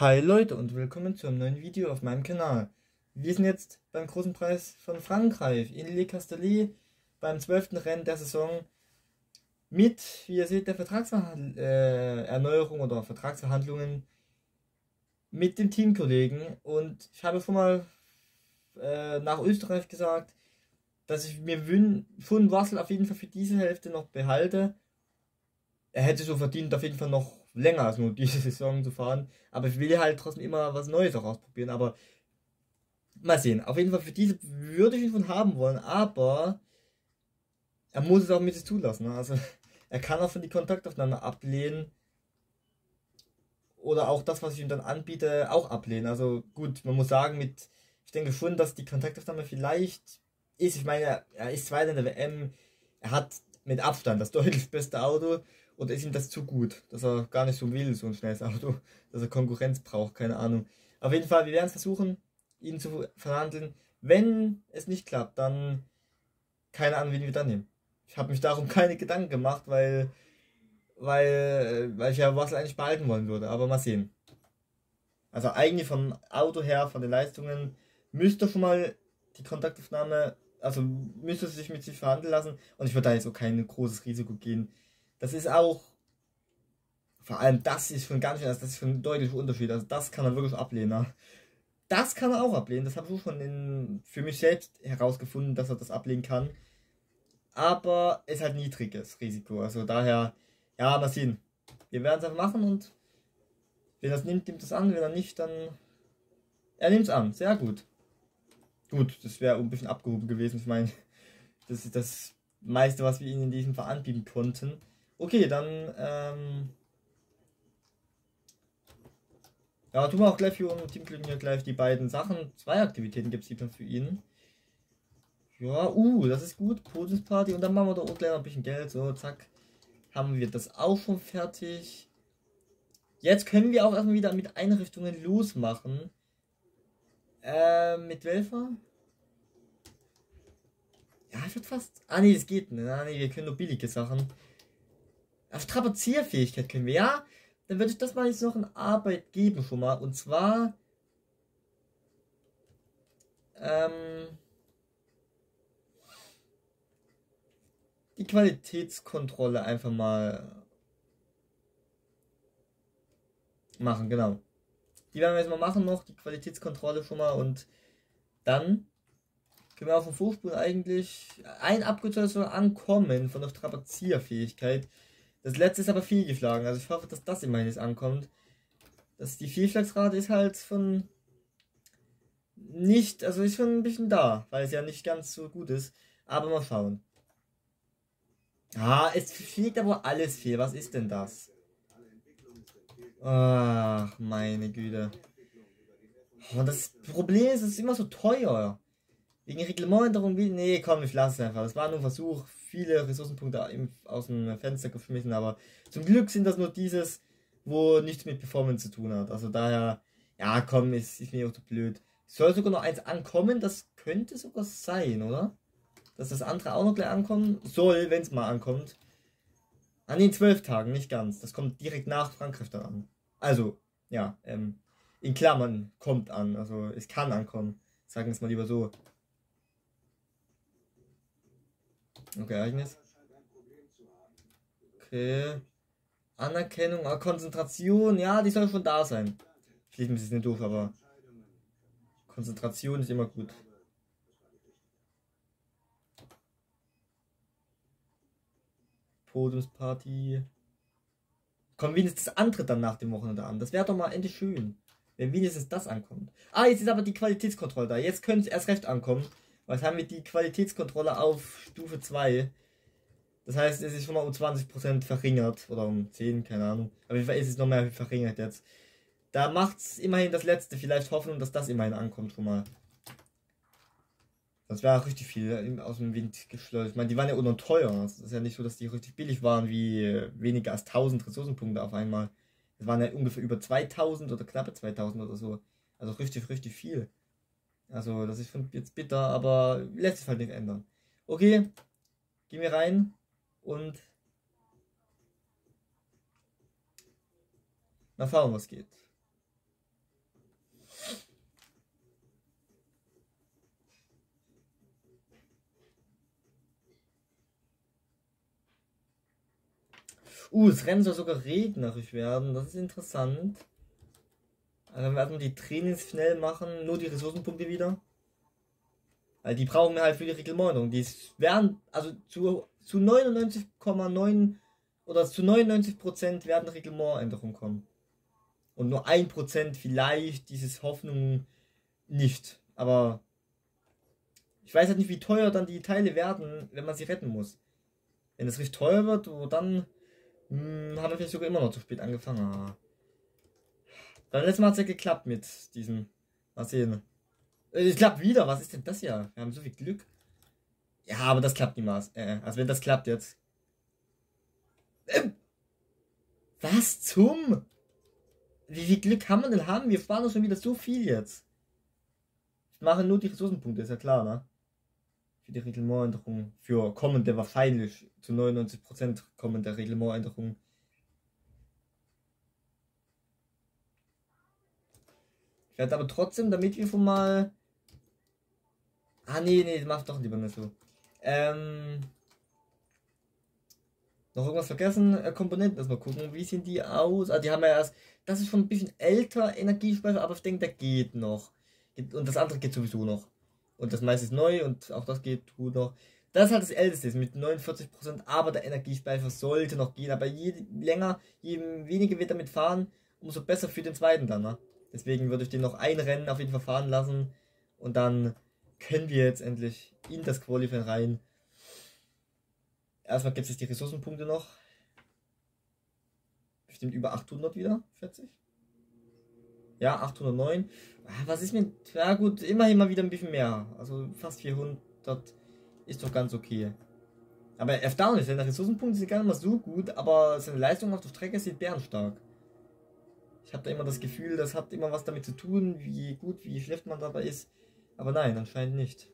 Hi Leute und willkommen zu einem neuen Video auf meinem Kanal. Wir sind jetzt beim großen Preis von Frankreich in Le Castellet beim 12. Rennen der Saison mit, wie ihr seht, der Vertragserneuerung äh, oder Vertragsverhandlungen mit dem Teamkollegen und ich habe schon mal äh, nach Österreich gesagt, dass ich mir von Wassel auf jeden Fall für diese Hälfte noch behalte. Er hätte so verdient, auf jeden Fall noch länger als nur diese Saison zu fahren. Aber ich will halt trotzdem immer was Neues auch ausprobieren. Aber mal sehen. Auf jeden Fall für diese würde ich ihn von haben wollen. Aber er muss es auch mit sich zulassen. Also er kann auch von die Kontaktaufnahme ablehnen. Oder auch das, was ich ihm dann anbiete, auch ablehnen. Also gut, man muss sagen, mit, ich denke schon, dass die Kontaktaufnahme vielleicht ist. Ich meine, er ist Zweiter in der WM. Er hat mit Abstand das deutlich beste Auto. Oder ist ihm das zu gut, dass er gar nicht so will, so ein schnelles Auto, dass er Konkurrenz braucht, keine Ahnung. Auf jeden Fall, wir werden es versuchen, ihn zu verhandeln. Wenn es nicht klappt, dann keine Ahnung, wen wir dann nehmen. Ich habe mich darum keine Gedanken gemacht, weil, weil, weil ich ja was eigentlich behalten wollen würde. Aber mal sehen. Also eigentlich vom Auto her, von den Leistungen, müsste schon mal die Kontaktaufnahme, also müsste sich mit sich verhandeln lassen. Und ich würde da jetzt auch kein großes Risiko gehen das ist auch, vor allem das ist schon ganz schön, das ist schon ein deutlicher Unterschied. Also das kann er wirklich ablehnen. Ne? Das kann er auch ablehnen. Das habe ich schon in, für mich selbst herausgefunden, dass er das ablehnen kann. Aber es ist halt niedriges Risiko. Also daher, ja, mal sehen. Wir werden es einfach machen und wenn er es nimmt, nimmt es an. Wenn er nicht, dann. Er nimmt es an. Sehr gut. Gut, das wäre ein bisschen abgehoben gewesen. Ich meine, das ist das meiste, was wir ihnen in diesem Fall anbieten konnten. Okay, dann, ähm, ja, tun wir auch gleich für unseren Teamkollegen hier gleich die beiden Sachen. Zwei Aktivitäten gibt es dann für ihn. Ja, uh, das ist gut. Podesparty. Und dann machen wir doch auch gleich noch ein bisschen Geld. So, zack. Haben wir das auch schon fertig. Jetzt können wir auch erstmal wieder mit Einrichtungen losmachen. Äh, mit Welfer? Ja, ich würde fast. Ah, nee, das geht nicht. Ah, nee, wir können nur billige Sachen. Auf Trapezierfähigkeit können wir, ja. Dann würde ich das mal jetzt noch in Arbeit geben schon mal. Und zwar. Ähm, die Qualitätskontrolle einfach mal machen, genau. Die werden wir jetzt mal machen noch, die Qualitätskontrolle schon mal und dann können wir auf dem Vorsprung eigentlich ein soll ankommen von der Trapezierfähigkeit. Das letzte ist aber viel geschlagen. Also ich hoffe, dass das immerhin ankommt. Dass die Vielschlagsrate ist halt von nicht, also ist schon ein bisschen da, weil es ja nicht ganz so gut ist. Aber mal schauen. Ah, es fliegt aber alles viel. Was ist denn das? Ach, meine Güte. Und oh, das Problem ist, es ist immer so teuer. Wegen Reglementänderung. Nee, komm, ich lasse es einfach. Das war nur ein Versuch, viele Ressourcenpunkte aus dem Fenster geschmissen, aber zum Glück sind das nur dieses, wo nichts mit Performance zu tun hat. Also daher, ja, komm, ist, ist mir auch zu blöd. Soll sogar noch eins ankommen, das könnte sogar sein, oder? Dass das andere auch noch gleich ankommen soll, wenn es mal ankommt. An den zwölf Tagen, nicht ganz. Das kommt direkt nach Frankreich dann an. Also, ja, ähm, in Klammern kommt an. Also es kann ankommen. Sagen wir es mal lieber so. Okay, Ereignis. Okay. Anerkennung, ah, Konzentration, ja, die soll schon da sein. Ich lese mich jetzt nicht durch, aber Konzentration ist immer gut. Podiumsparty. Kommt wenigstens das andere dann nach dem Wochenende an. Das wäre doch mal endlich schön. Wenn wenigstens das ankommt. Ah, jetzt ist aber die Qualitätskontrolle da. Jetzt könnte es erst recht ankommen. Was haben wir die Qualitätskontrolle auf Stufe 2? Das heißt, es ist schon mal um 20% verringert. Oder um 10, keine Ahnung. Aber ist es noch mehr verringert jetzt. Da macht es immerhin das letzte vielleicht Hoffnung, dass das immerhin ankommt schon mal. Das wäre richtig viel aus dem Wind geschleudert. Ich meine, die waren ja auch teuer. Es ist ja nicht so, dass die richtig billig waren, wie weniger als 1000 Ressourcenpunkte auf einmal. Es waren ja ungefähr über 2000 oder knappe 2000 oder so. Also richtig, richtig viel. Also, das ist jetzt bitter, aber lässt sich halt nicht ändern. Okay, gehen wir rein und mal schauen, was geht. Uh, das Rennen soll sogar regnerisch werden. Das ist interessant. Also werden wir die Trainings schnell machen, nur die Ressourcenpunkte wieder. Weil die brauchen wir halt für die Reglementierung. Die werden, also zu, zu 99,9 oder zu 99% werden Reglementänderungen kommen. Und nur 1% vielleicht dieses Hoffnung nicht. Aber ich weiß halt nicht, wie teuer dann die Teile werden, wenn man sie retten muss. Wenn es richtig teuer wird, dann hm, haben wir vielleicht sogar immer noch zu spät angefangen. Beim letzten Mal hat es ja geklappt mit diesem. Mal sehen. Äh, es klappt wieder. Was ist denn das hier? Wir haben so viel Glück. Ja, aber das klappt niemals. Äh, also wenn das klappt jetzt. Ähm, was zum? Wie viel Glück kann man denn haben? Wir sparen uns schon wieder so viel jetzt. Ich mache nur die Ressourcenpunkte, ist ja klar, ne? Für die Reglementänderung. Für kommende, wahrscheinlich zu 99% kommende Reglementänderung. Ich werde aber trotzdem, damit wir schon mal. Ah, nee, nee, mach doch lieber nicht so. Ähm. Noch irgendwas vergessen? Äh, Komponenten erstmal gucken. Wie sehen die aus? Ah, die haben ja erst. Das ist schon ein bisschen älter, Energiespeicher, aber ich denke, der geht noch. Und das andere geht sowieso noch. Und das meiste ist neu und auch das geht gut noch. Das ist halt das älteste mit 49%, aber der Energiespeicher sollte noch gehen. Aber je länger, je weniger wir damit fahren, umso besser für den zweiten dann. Ne? Deswegen würde ich den noch ein Rennen auf jeden Fall fahren lassen. Und dann können wir jetzt endlich in das Qualifying rein. Erstmal gibt es die Ressourcenpunkte noch. Bestimmt über 800 wieder, schätze ich. Ja, 809. Ah, was ist mit. Ja, gut, immerhin mal wieder ein bisschen mehr. Also fast 400 ist doch ganz okay. Aber erstaunlich, seine Ressourcenpunkte sind gar nicht mal so gut, aber seine Leistung auf der Strecke sind bärenstark. Ich habe da immer das Gefühl, das hat immer was damit zu tun, wie gut, wie schlecht man dabei ist. Aber nein, anscheinend nicht.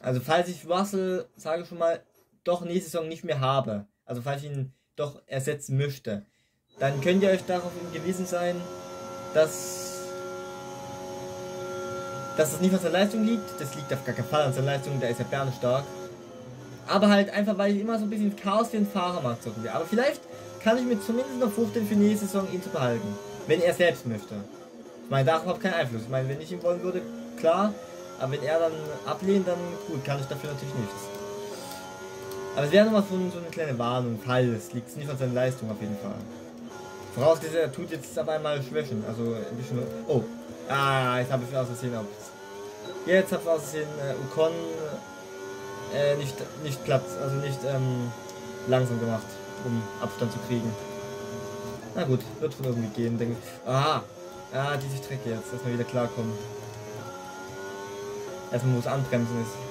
Also falls ich Russell, sage ich schon mal, doch nächste Saison nicht mehr habe, also falls ich ihn doch ersetzen möchte, dann könnt ihr euch darauf Gewissen sein, dass, dass das nicht an seiner Leistung liegt. Das liegt auf gar keinen Fall an seiner Leistung, der ist ja bärenstark. Aber halt einfach, weil ich immer so ein bisschen Chaos für den Fahrermarkt zocken will. Aber vielleicht kann ich mir zumindest noch vorstellen, für nächste Saison ihn zu behalten. Wenn er selbst möchte. Ich meine, darauf habe keinen Einfluss. Ich meine, wenn ich ihn wollen würde, klar. Aber wenn er dann ablehnt, dann gut, kann ich dafür natürlich nichts. Aber es wäre nochmal so, so eine kleine Warnung, falls. Liegt nicht an seiner Leistung auf jeden Fall. Vorausgesetzt, er tut jetzt auf einmal Schwächen. Also ein bisschen. Oh. Ah, jetzt habe ich aus Versehen. Jetzt habe ich aus Versehen äh, Ukon äh, nicht, nicht Platz, also nicht ähm, langsam gemacht, um Abstand zu kriegen. Na gut, wird schon irgendwie gehen, denke ich. Aha. Ah, diese Strecke jetzt, dass wir wieder klarkommen. Erstmal muss anbremsen ist.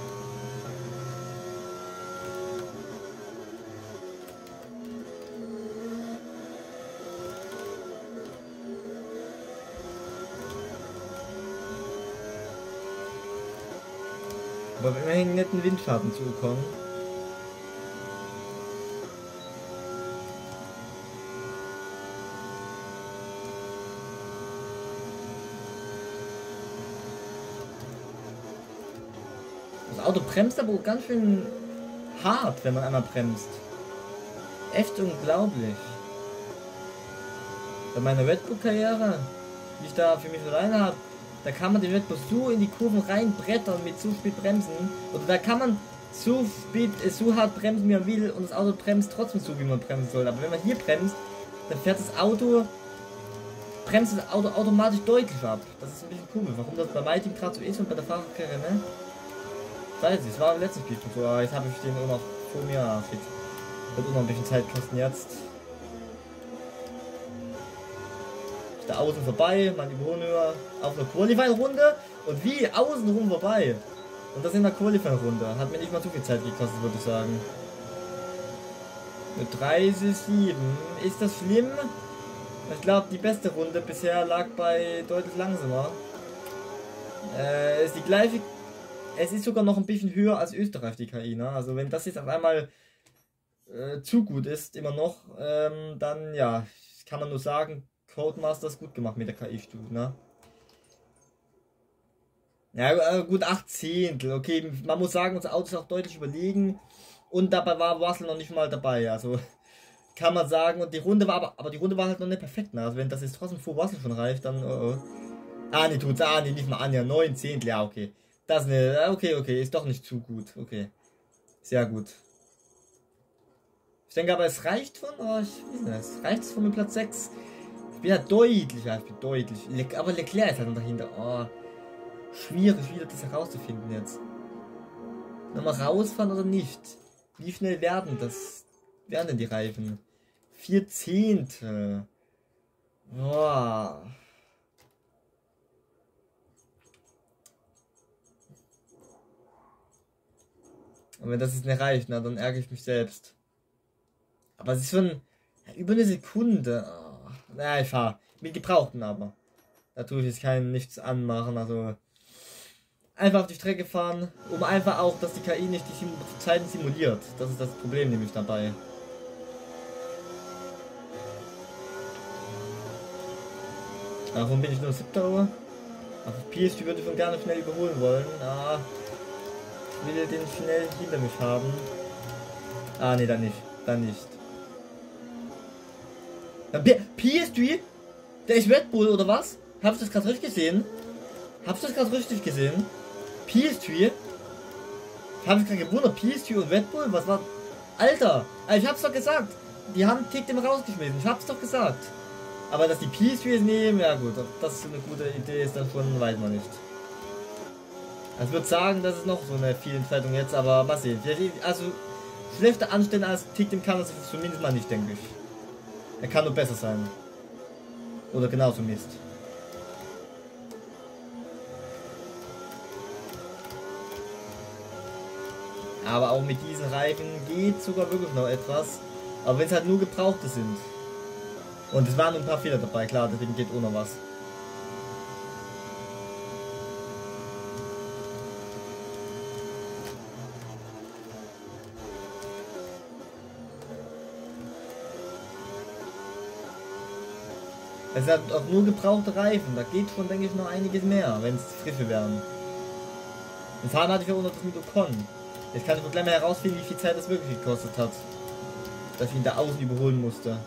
Aber immerhin netten Windschatten zugekommen. Auto bremst aber ganz schön hart, wenn man einmal bremst. Echt unglaublich. Bei meiner Red Bull-Karriere, die ich da für mich alleine habe, da kann man den Bull so in die Kurven reinbrettern mit so spät bremsen. Oder da kann man so spät, äh, so hart bremsen, wie man will und das Auto bremst trotzdem so, wie man bremsen soll. Aber wenn man hier bremst, dann fährt das Auto, bremst das Auto automatisch deutlich ab. Das ist ein bisschen komisch. Warum das bei meinem gerade so ist und bei der Fahrerkarriere, ne? Weiß ich, es war im letzten Spiel so, aber jetzt habe ich den auch noch vor mir. Ah, shit. Wird auch noch ein bisschen Zeit kosten jetzt. Da außen vorbei, man überholen wir auf einer Qualifying-Runde und wie außenrum vorbei. Und das in der Qualifying-Runde. Hat mir nicht mal zu viel Zeit gekostet, würde ich sagen. Mit 37. Ist das schlimm? Ich glaube, die beste Runde bisher lag bei deutlich langsamer. Äh, ist die gleiche es ist sogar noch ein bisschen höher als Österreich, die KI. Ne? Also wenn das jetzt auf einmal äh, zu gut ist, immer noch, ähm, dann ja, kann man nur sagen, Codemaster ist gut gemacht mit der KI-Stufe, ne? Ja, äh, gut, 8 Zehntel. Okay, man muss sagen, unser Auto ist auch deutlich überlegen. Und dabei war Russell noch nicht mal dabei. Also kann man sagen. Und die Runde war aber, aber die Runde war halt noch nicht perfekt. Ne? Also wenn das jetzt trotzdem vor Russell schon reicht, dann. Oh, oh. Ah, nee, tut's. Ah, nee, nicht mal Anja. 9 Zehntel. Ja, okay. Das eine. Okay, okay. Ist doch nicht zu gut. Okay. Sehr gut. Ich denke aber, es reicht von. Oh, ich weiß. Es von mit Platz 6. Bin deutlich. Ja, deutlich. Le aber Leclerc ist halt noch dahinter. Oh schwierig, wieder das herauszufinden jetzt. Nochmal rausfahren oder nicht? Wie schnell werden das? Werden denn die Reifen? Vier Zehnte. Boah. Und wenn das jetzt nicht reicht, na, dann ärgere ich mich selbst. Aber es ist schon über eine Sekunde. Na, ich fahre. Mit Gebrauchten aber. Da tue ich jetzt keinen nichts anmachen, also einfach auf die Strecke fahren, um einfach auch, dass die KI nicht die Sim Zeiten simuliert. Das ist das Problem nämlich dabei. Warum bin ich nur 7. Uhr? Auf PSG würde ich schon gerne schnell überholen wollen. Ah, will den schnell hinter mich haben. Ah, nee, dann nicht. Dann nicht. PSG? Der ist Red Bull oder was? Habst du das gerade richtig gesehen? Habst du das gerade richtig gesehen? PS3? Ich habe mich gerade gewundert, PS3 und Red Bull, was war... Alter, ich hab's doch gesagt. Die haben Tick dem rausgeschmissen, ich hab's doch gesagt. Aber dass die PS3 nehmen, ja gut, ob das eine gute Idee ist, dann schon weiß man nicht. Also ich würde sagen, das ist noch so eine Fehlentscheidung jetzt, aber mal sehen. Also schlechter anstellen als Tick dem kann das zumindest mal nicht, denke ich. Er kann nur besser sein. Oder genauso Mist. Aber auch mit diesen Reifen geht sogar wirklich noch etwas. Aber wenn es halt nur gebrauchte sind. Und es waren ein paar Fehler dabei, klar, deswegen geht noch was. Es hat auch nur gebrauchte Reifen, da geht schon, denke ich, noch einiges mehr, wenn es frische wären. Und fahren hatte ich ja auch noch das mit Ocon. Jetzt kann ich wohl gleich mal herausfinden, wie viel Zeit das wirklich gekostet hat. Dass ich ihn da außen überholen musste.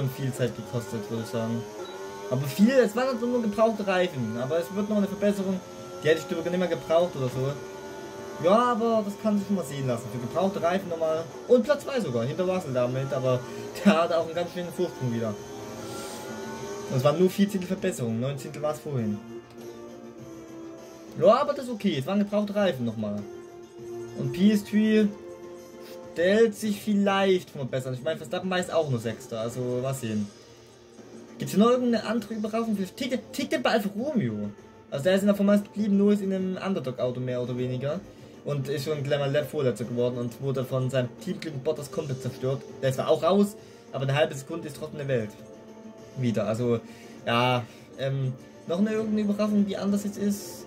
Schon viel Zeit gekostet, würde ich sagen. Aber viel, es waren halt nur gebrauchte Reifen. Aber es wird noch eine Verbesserung. Die hätte ich drüber nicht mehr gebraucht oder so. Ja, aber das kann sich mal sehen lassen. Für gebrauchte Reifen nochmal. Und Platz 2 sogar, hinter Russell damit. Aber der hat auch einen ganz schönen Vorsprung wieder. Es waren nur 14 Verbesserungen. 19 war es vorhin. Ja, aber das ist okay. Es waren gebrauchte Reifen nochmal. Und PS3 stellt sich vielleicht verbessern. Ich meine, Verstappen jetzt auch nur Sechster, also was sehen. Gibt es noch irgendeine andere Überraschung? Tickt Tick bei Alfa Romeo. Also der ist in der Formel geblieben, nur ist in einem Underdog-Auto mehr oder weniger. Und ist schon gleich mal Vorletzter geworden und wurde von seinem Teamkollegen Bottas komplett zerstört. Der ist zwar auch raus, aber eine halbe Sekunde ist trotzdem eine Welt. Wieder, also, ja, ähm, noch eine irgendeine Überraschung, die anders jetzt ist.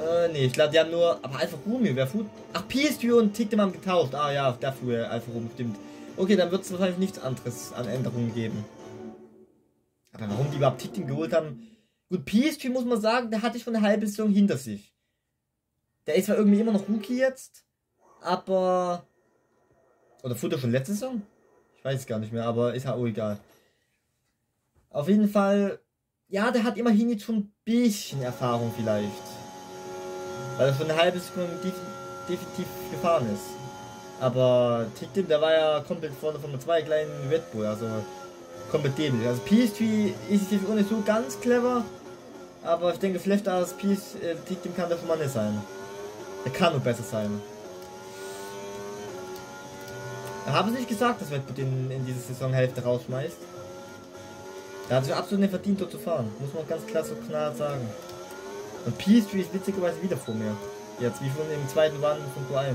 Äh, nee, ich glaube, die haben nur. Aber Alfa Romeo, wer fuhr? Ach, PS-Tür und Tick haben getauft. Ah ja, da fuhr Alfa Romeo, stimmt. Okay, dann wird es wahrscheinlich nichts anderes an Änderungen geben. Aber warum die überhaupt Tick geholt haben? Gut, PS-Tür muss man sagen, der hatte schon eine halbe Saison hinter sich. Der ist zwar irgendwie immer noch Rookie jetzt, aber. Oder fuhr der schon letzte Saison? Ich weiß es gar nicht mehr, aber ist ja auch egal. Auf jeden Fall, ja, der hat immerhin jetzt schon ein bisschen Erfahrung vielleicht. Weil er schon eine halbe Sekunde definitiv gefahren ist. Aber Ticktim, der war ja komplett vorne von zwei kleinen Red Bull, also komplett dämlich. Also PS3 ist jetzt auch nicht so ganz clever, aber ich denke, schlechter als PS, äh, Ticktim kann der mal nicht sein. Er kann nur besser sein. Haben sie nicht gesagt, dass Red Bull in, in diese Saisonhälfte rausschmeißt? Da hat sich absolut nicht verdient, dort zu fahren. Muss man ganz klar so knall sagen. Und P-Street ist witzigerweise wieder vor mir. Jetzt wie schon im zweiten Wand von Q1.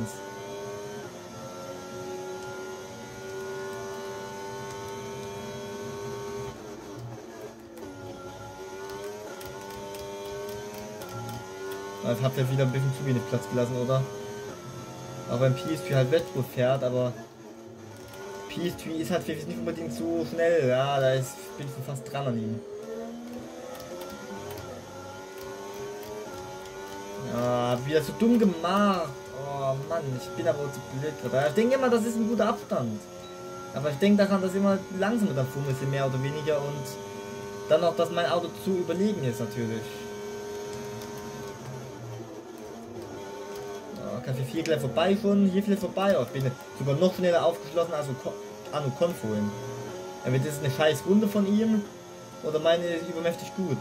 Jetzt habt ihr wieder ein bisschen zu wenig Platz gelassen, oder? Auch wenn PS3 halt Wettbewerb fährt, aber PS3 ist halt nicht unbedingt so schnell. Ja, da ist, bin ich schon fast dran an ihm. Wieder so dumm gemacht. Oh Mann, ich bin aber zu blöd gerade. Ich denke immer, das ist ein guter Abstand. Aber ich denke daran, dass immer langsam mit der Fummel sind, mehr oder weniger. Und dann auch, dass mein Auto zu überlegen ist natürlich. kann für vier gleich vorbei schon, hier viel vorbei. Oh, ich bin sogar noch schneller aufgeschlossen als Anu Konfoin. Entweder das ist eine scheiß Runde von ihm oder meine ist übermächtig gut.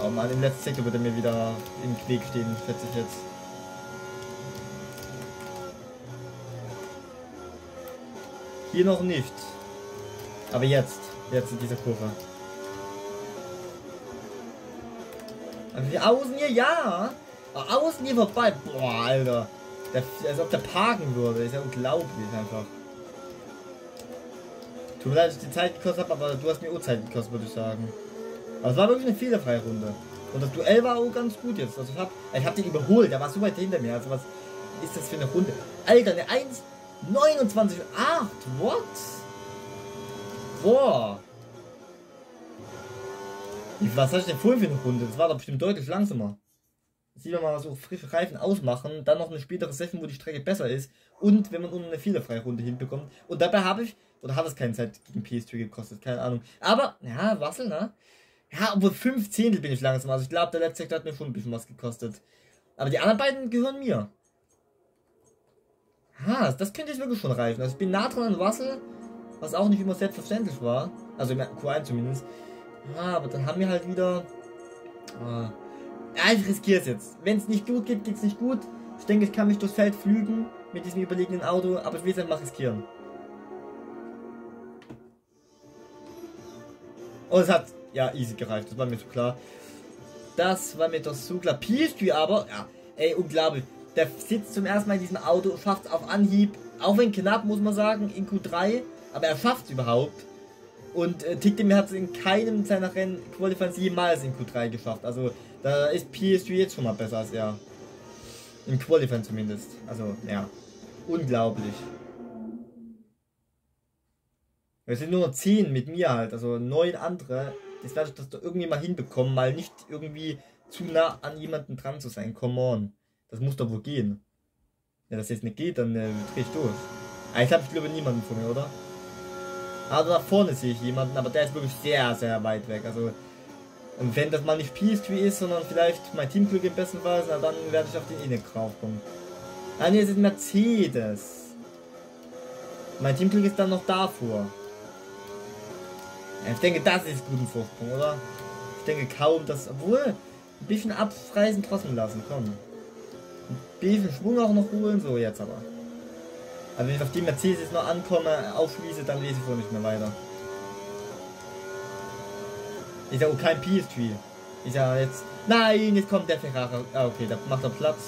Oh man, im letzten Sektor wird er mir wieder im Weg stehen, schätze ich jetzt. Hier noch nicht. Aber jetzt. Jetzt in dieser Kurve. Aber wir außen hier, ja. Außen hier vorbei. Boah, Alter. Der, als ob der parken würde. Ist ja unglaublich einfach. Tut mir leid, dass ich die Zeit gekostet habe, aber du hast mir auch Zeit gekostet, würde ich sagen. Aber es war wirklich eine fehlerfreie Runde. Und das Duell war auch ganz gut jetzt. Also ich habe ich hab den überholt, der war so weit hinter mir. Also was ist das für eine Runde? Alter, eine 1, 29, 8. What? Boah. Was hast du denn vorhin für eine Runde? Das war doch bestimmt deutlich langsamer sieht man mal so frische Reifen ausmachen, dann noch eine spätere Session, wo die Strecke besser ist und wenn man unten eine fehlerfreie Runde hinbekommt. Und dabei habe ich, oder hat es keine Zeit gegen PS3 gekostet, keine Ahnung. Aber, ja, Wassel, ne? Ja, obwohl 5 Zehntel bin ich langsam. Also ich glaube, der letzte hat mir schon ein bisschen was gekostet. Aber die anderen beiden gehören mir. Ha, das könnte jetzt wirklich schon reichen. Also ich bin nah dran an Wassel, was auch nicht immer selbstverständlich war. Also im Q1 zumindest. Ja, aber dann haben wir halt wieder... Ah, ja, ich riskiere es jetzt. Wenn es nicht gut geht, geht es nicht gut. Ich denke, ich kann mich durchs Feld flügen mit diesem überlegenen Auto, aber ich will es einfach riskieren. Und es hat, ja, easy gereicht, das war mir so klar. Das war mir doch so klar. PSG aber, ja, ey, unglaublich. Der sitzt zum ersten Mal in diesem Auto, schafft es auf Anhieb, auch wenn knapp, muss man sagen, in Q3, aber er schafft es überhaupt. Und äh, Tickdem hat es in keinem seiner Rennen Qualifiers jemals in Q3 geschafft. Also da ist PSG jetzt schon mal besser als er. Im Qualifying zumindest. Also, ja. Unglaublich. Es sind nur 10 mit mir halt, also 9 andere. Das werde ich das doch irgendwie mal hinbekommen, mal nicht irgendwie zu nah an jemanden dran zu sein. Come on. Das muss doch wohl gehen. Wenn das jetzt nicht geht, dann äh, drehe ich durch. Eigentlich habe ich glaube niemanden vor mir, oder? Also da vorne sehe ich jemanden, aber der ist wirklich sehr, sehr weit weg. Also und wenn das mal nicht PS3 ist, sondern vielleicht mein Teamglück im besten Fall, na, dann werde ich auf den Inek draufkommen. Ah ne, es ist Mercedes. Mein Teamglück ist dann noch davor. Ich denke, das ist guten Vorsprung, oder? Ich denke kaum, dass... Obwohl, ein bisschen abreißen trotzdem lassen, komm. Ein bisschen Schwung auch noch holen, so jetzt aber. Aber wenn ich auf die Mercedes noch ankomme, aufschließe, dann lese ich wohl nicht mehr weiter. Ist ja auch kein PS3. Ist ja jetzt. Nein, jetzt kommt der Ferrari. Ah, okay, da macht er Platz.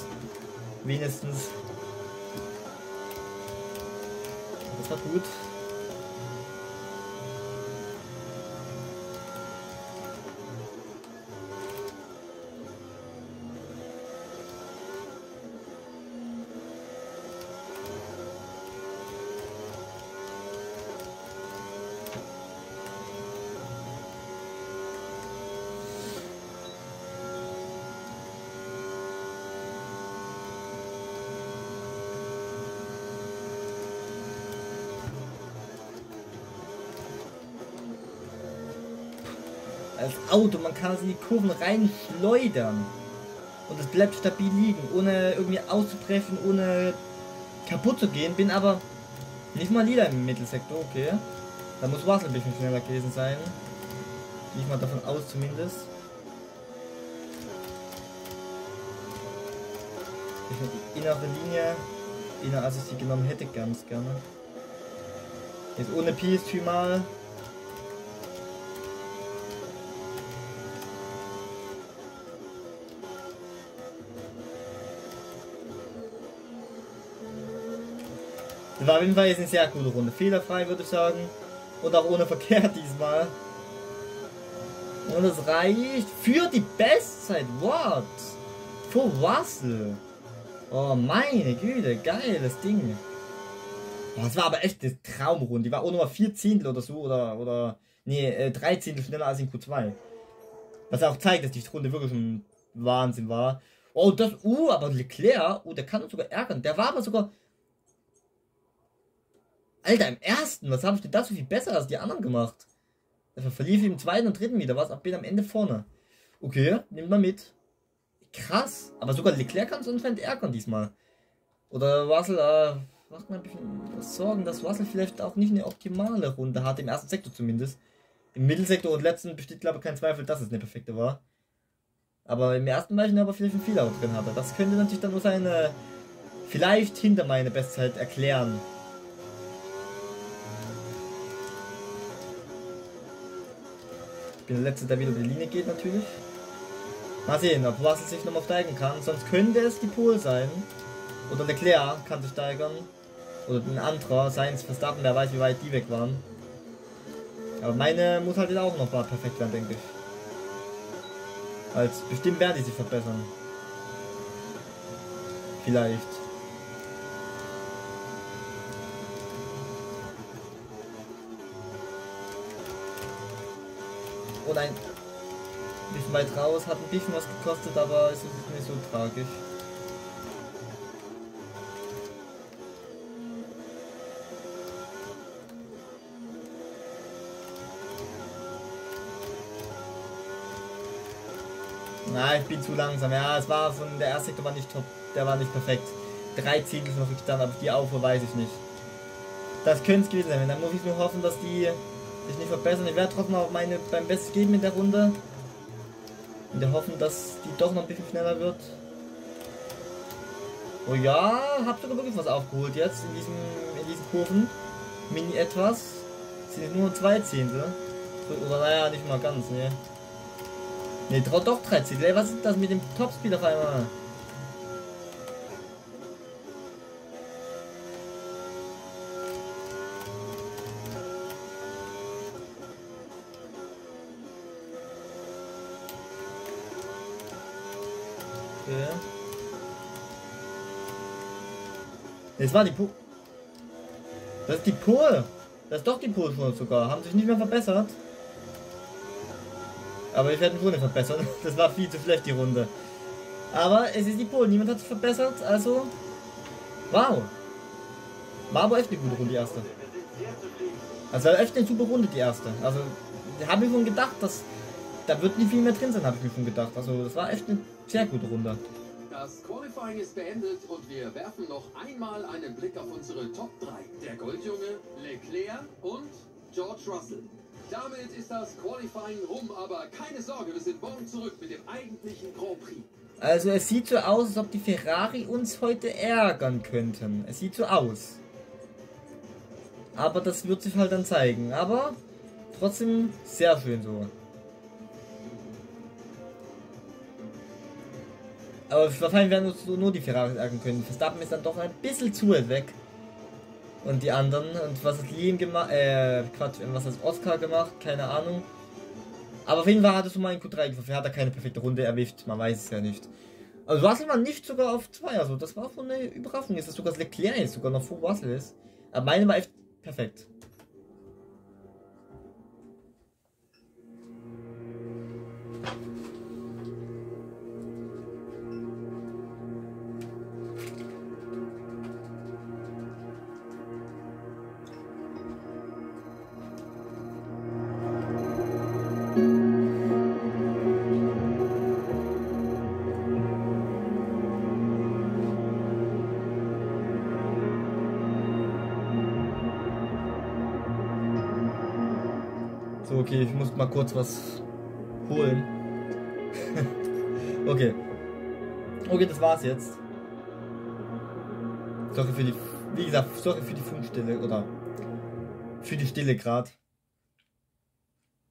Wenigstens. Das war gut. Auto, man kann es in die Kurven reinschleudern. Und es bleibt stabil liegen, ohne irgendwie auszutreffen, ohne kaputt zu gehen. Bin aber nicht mal lila im Mittelsektor, okay. Da muss Wasser ein bisschen schneller gewesen sein. Gehe ich mal davon aus zumindest. Ich innere Linie, inner als ich sie genommen hätte, ganz gerne. Jetzt ohne PS3 mal war auf jeden Fall jetzt eine sehr gute Runde. Fehlerfrei würde ich sagen. Und auch ohne Verkehr diesmal. Und es reicht für die Bestzeit. What? Für Russell. Oh meine Güte, geiles Ding. Oh, das war aber echt eine Traumrunde. Die war auch nochmal vier Zehntel oder so. Oder, oder nee, äh, drei Zehntel schneller als in Q2. Was auch zeigt, dass die Runde wirklich ein Wahnsinn war. Oh, das, uh, aber Leclerc, oh, der kann uns sogar ärgern. Der war aber sogar. Alter, im ersten, was habe ich denn da so viel besser als die anderen gemacht? Der verlief im zweiten und dritten wieder, was? Ab bin am Ende vorne. Okay, nimmt mal mit. Krass, aber sogar Leclerc kann es anscheinend ärgern diesmal. Oder Russell, äh, macht mir ein bisschen Sorgen, dass Russell vielleicht auch nicht eine optimale Runde hat, im ersten Sektor zumindest. Im Mittelsektor und letzten besteht, glaube ich, kein Zweifel, dass es eine perfekte war. Aber im ersten ich aber vielleicht ein Fehler drin hatte. Das könnte natürlich dann nur seine, vielleicht hinter meine Bestzeit erklären. Ich bin der Letzte, der wieder über die Linie geht natürlich. Mal sehen, ob Russell sich nochmal steigen kann. Sonst könnte es die Pol sein. Oder Leclerc kann sich steigern. Oder ein anderer, Seins Verstappen, wer weiß, wie weit die weg waren. Aber meine muss halt auch noch mal perfekt werden, denke ich. Als bestimmt werden die sich verbessern. Vielleicht. Oh nein. Ein bisschen weit raus, hat ein bisschen was gekostet, aber es ist nicht so tragisch. Na, ich bin zu langsam. Ja, es war von der erste Sektor war nicht top. Der war nicht perfekt. Drei Zehntel noch ich dann, aber die Aufruhr weiß ich nicht. Das könnte es gewesen sein. Dann muss ich nur hoffen, dass die sich nicht verbessern. Ich werde trotzdem auch meine beim Bestes geben in der Runde. In der Hoffnung, dass die doch noch ein bisschen schneller wird. Oh ja, hab sogar wirklich was aufgeholt jetzt in diesen, in diesen Kurven. Mini etwas. Sind nur zwei Zehntel. Oder naja, nicht mal ganz, ne. Ne, doch 13. Ey, was ist das mit dem Topspeed auf einmal? Das war die Pol. Das ist die Pol. Das ist doch die Pol schon sogar. Haben sich nicht mehr verbessert. Aber ich werde die Runde verbessern. Das war viel zu schlecht, die Runde. Aber es ist die Polen. Niemand hat sich verbessert. Also, wow. War aber echt eine gute Runde, die erste. Also echt eine super Runde, die erste. Also, habe ich schon gedacht, dass da wird nicht viel mehr drin sein, habe ich mir schon gedacht. Also, das war echt eine sehr gute Runde. Das Qualifying ist beendet und wir werfen noch einmal einen Blick auf unsere Top 3. Der Goldjunge, Leclerc und George Russell. Damit ist das Qualifying rum, aber keine Sorge, wir sind morgen zurück mit dem eigentlichen Grand Prix. Also es sieht so aus, als ob die Ferrari uns heute ärgern könnten. Es sieht so aus. Aber das wird sich halt dann zeigen. Aber trotzdem sehr schön so. Aber wahrscheinlich werden uns nur die Ferrari ärgern können. Verstappen ist dann doch ein bisschen zu weit weg. Und die anderen, und was hat Liam gemacht, äh, Quatsch, was hat Oscar gemacht, keine Ahnung. Aber auf jeden Fall hat er schon mal in Q3 geschafft. Er hat da keine perfekte Runde erwischt, man weiß es ja nicht. Also Russell war nicht sogar auf 2, also das war schon eine Überraschung. Ist das sogar Leclerc jetzt sogar noch vor Russell ist. Aber meine war echt perfekt. Okay, ich muss mal kurz was holen. okay. Okay, das war's jetzt. Sorry für die, wie gesagt, sorry für die Funkstille oder für die Stille gerade.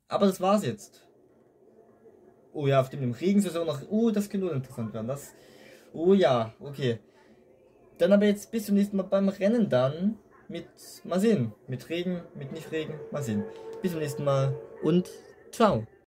Aber das war's jetzt. Oh ja, auf dem Regensaison noch. Oh, das könnte interessant werden. Das. Oh ja, okay. Dann aber jetzt bis zum nächsten Mal beim Rennen dann. Mit, mal sehen, mit Regen, mit nicht Regen, mal sehen. Bis zum nächsten Mal und ciao.